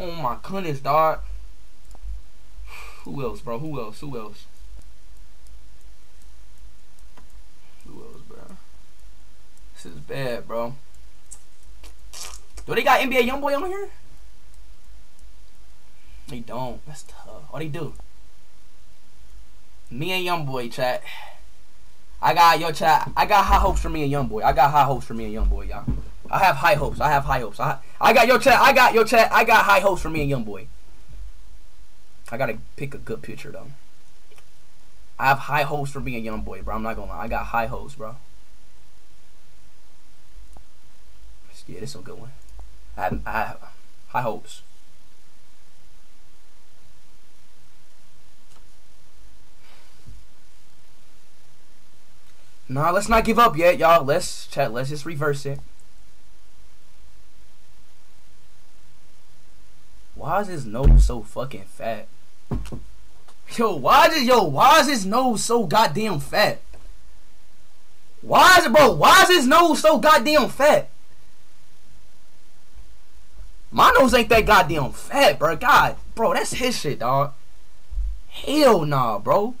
Oh my goodness, dog. Who else, bro? Who else? Who else? Who else, bro? This is bad, bro. Do they got NBA YoungBoy on here? They don't. That's tough. What they do? Me and YoungBoy chat. I got your chat. I got high hopes for me and YoungBoy. I got high hopes for me and YoungBoy, y'all. I have high hopes. I have high hopes. I I got your chat. I got your chat. I got high hopes for me and YoungBoy. I gotta pick a good picture though. I have high hopes for me and YoungBoy, bro. I'm not gonna lie. I got high hopes, bro. Yeah, this is a good one. I have, I have high hopes. Nah, let's not give up yet, y'all. Let's chat. Let's just reverse it. Why is his nose so fucking fat? Yo, why is yo? Why is his nose so goddamn fat? Why is it, bro? Why is his nose so goddamn fat? My nose ain't that goddamn fat, bro. God, bro, that's his shit, dog. Hell nah, bro.